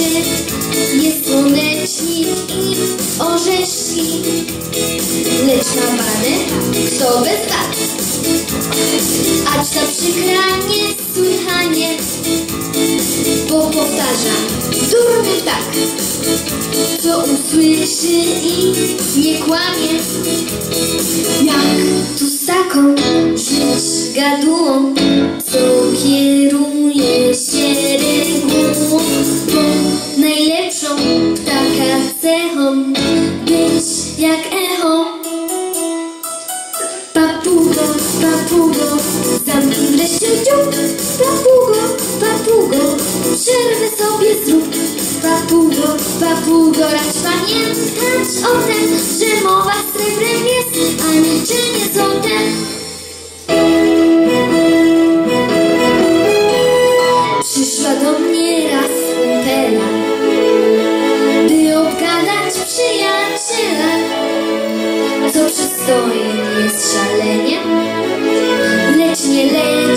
jest słonecznik i orzeszki, lecz ma wadę, kto bez wad. Acz to przykra niesłychanie, bo powtarza durny tak, co usłyszy i nie kłamie. Jak tu z taką żyć gadułą, co kieruje się regułą, zamknij wreszcie dziób. Papugo, papugo, przerwę sobie zrób. Papugo, papugo, racz pamiętać o tym, że mowa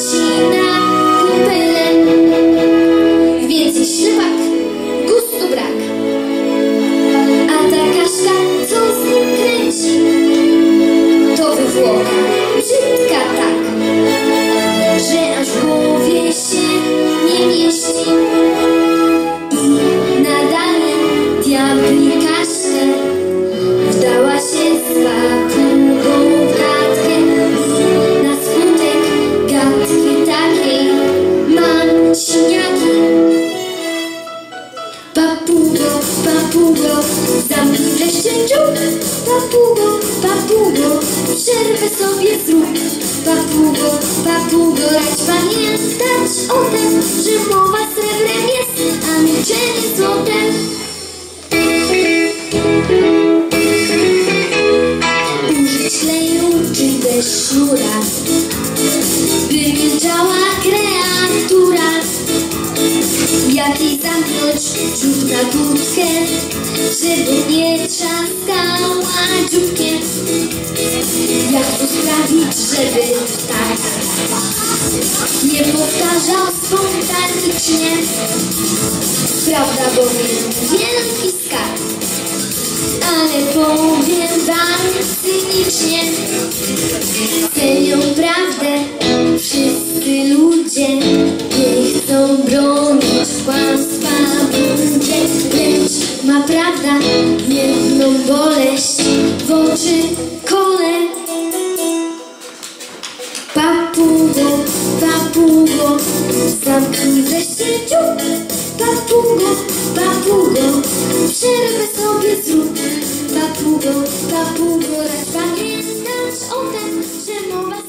this. Dziób. Papugo, papugo, przerwę sobie zrób. Papugo, papugo, rać pamiętać o tym, że mowa srebrem jest, a milczenie złotem. Dziób na kłódkę Żeby nie trzaskała dzióbkiem Jak to sprawić, żeby tak Nie powtarzał spontanicznie Prawda bowiem wielki skarb ale powiem wam cynicznie prawda jedną boleść w oczy kole Papugo, papugo, zamknij wreszcie dziób. Papugo, papugo, przerwę sobie zrób. Papugo, papugo, racz pamiętać o tym, że mowa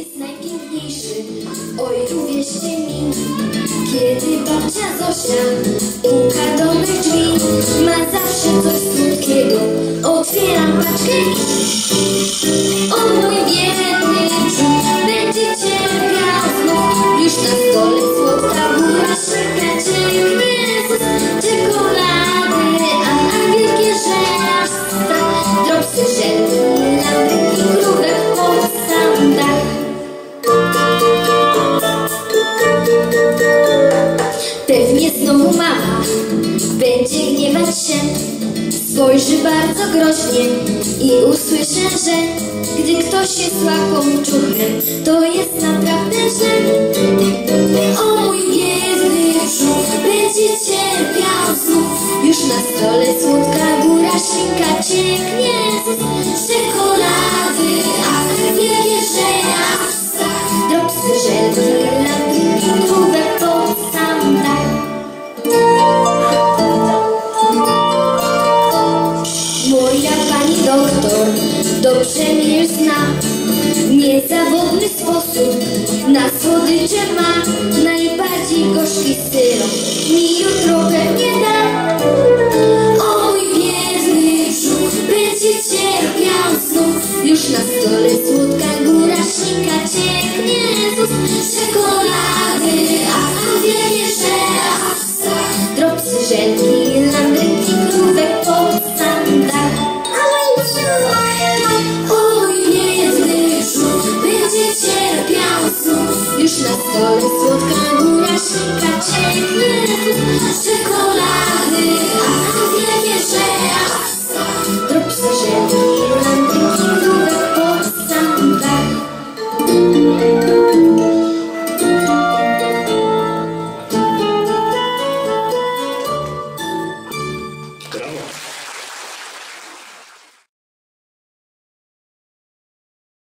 jest najpiękniejszy, oj uwierzcie mi Kiedy babcia Zosia puka Spojrzy bardzo groźnie i usłyszę, że Gdy ktoś jest łakomczuchem, to jest naprawdę źle O mój biedny będzie cierpiał znów. Już na stole słodka góra szynka cieknie pani doktor dobrze mnie zna. Niezawodny sposób na słodycze ma. Najbardziej gorzki syrop Mi ją trochę